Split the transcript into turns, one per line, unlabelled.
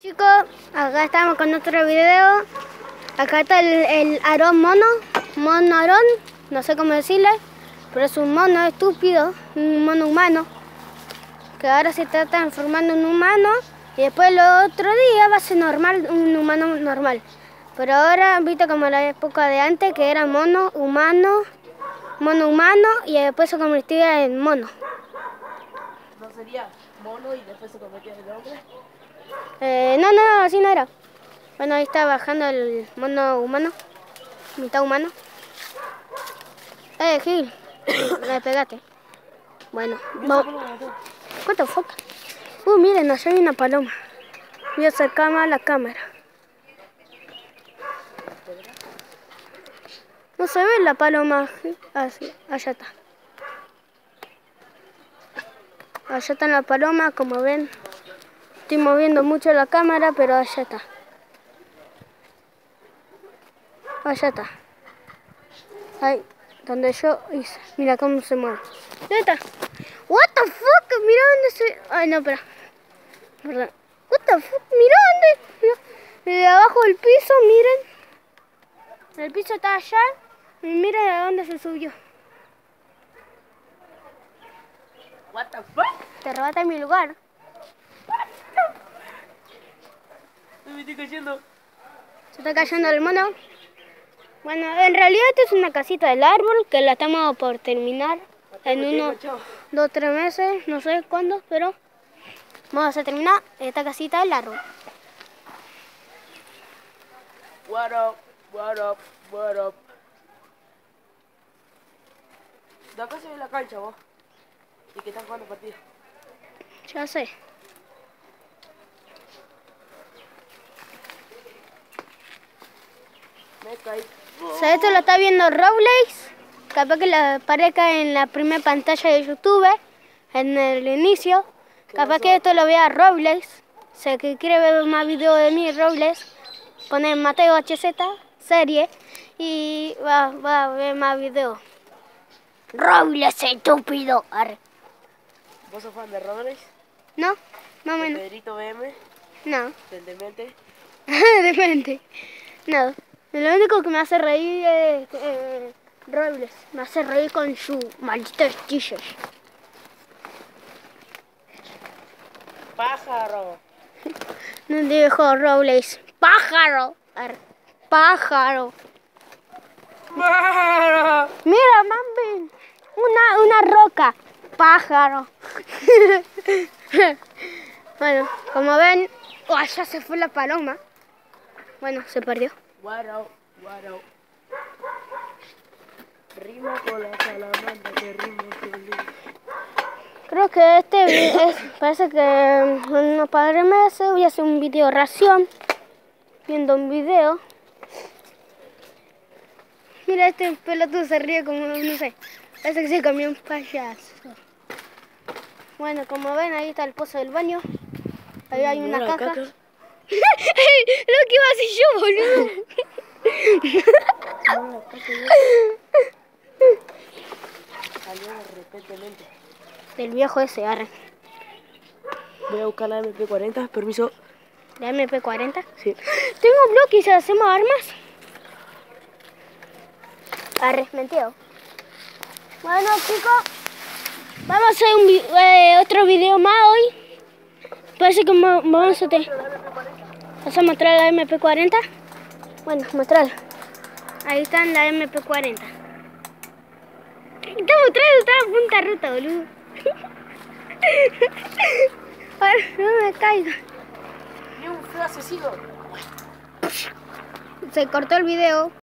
Chicos, acá estamos con otro video. Acá está el, Aarón mono, mono Aarón, no sé cómo decirle, pero es un mono estúpido, un mono humano, que ahora se está transformando en humano y después el otro día va a ser normal, un humano normal. Pero ahora, viste como la época de antes, que era mono, humano, mono humano y después se convertía en mono.
¿No sería mono y después se convertía en hombre?
Eh, no, no, así no era. Bueno, ahí está bajando el mono humano, mitad humano. Eh, Gil, me pegaste. Bueno, the fuck? Uh, miren, allá hay una paloma. Voy a acercar más la cámara. No se ve la paloma. Así, allá está. Allá está la paloma, como ven. Estoy moviendo mucho la cámara, pero allá está. Allá está. Ahí, donde yo hice. Mira cómo se mueve. ¿Dónde está? What the fuck? Mira dónde se... Ay, no, espera. Perdón. What the fuck? Mira dónde... Mira. De abajo del piso, miren. El piso está allá. Y miren a dónde se subió.
What the fuck?
Te robaste mi lugar.
Estoy cayendo.
Se está cayendo el mono. Bueno, en realidad esta es una casita del árbol que la estamos por terminar en unos dos tres meses, no sé cuándo, pero vamos a terminar esta casita del árbol.
What up, what up, what up. De acá se ve la cancha, vos. Y que están jugando partido.
Ya sé.
Me caí.
O sea, esto lo está viendo Robles. Capaz que le aparezca en la primera pantalla de YouTube, en el inicio. Capaz que esto lo vea Robles. O sea, que quiere ver más videos de mí, Robles. Pone Mateo HZ, serie. Y va, va a ver más videos. Robles, estúpido. Arre.
¿Vos sos fan de Robles?
¿No? Más o
¿De
menos.
Pedrito BM?
No.
¿Del Demente?
Demente. No. Lo único que me hace reír es eh, Robles. Me hace reír con su maldito chillos.
Pájaro.
No dijo Robles. Pájaro. Ar- Pájaro.
Pájaro.
Mira, mami. Una, una roca. Pájaro. bueno, como ven, oh, allá se fue la paloma. Bueno, se perdió.
What up. Rimo con la salamandra que rimo con Luis.
Creo que este es, parece que unos par de meses voy a hacer un video ración. Viendo un video. Mira, este pelotudo se ríe como, no sé. Parece que se comió un payaso. Bueno, como ven, ahí está el pozo del baño. Ahí hay una
Mira,
caja. Hacer yo, boludo.
Salió.
Del viejo ese, arre.
Voy a buscar la MP40, permiso.
De MP40.
Sí.
Tengo bloques, hacemos armas. Arre, mentido. Bueno, chicos, vamos a hacer un eh, otro video más hoy. Parece que mo- vamos a te ¿Vas a mostrar la MP40? Bueno, mostrarla. Ahí están la MP40. Está mostrando, está en punta ruta, boludo. Ahora, no me caiga.
Ni un asesino.
Se cortó el video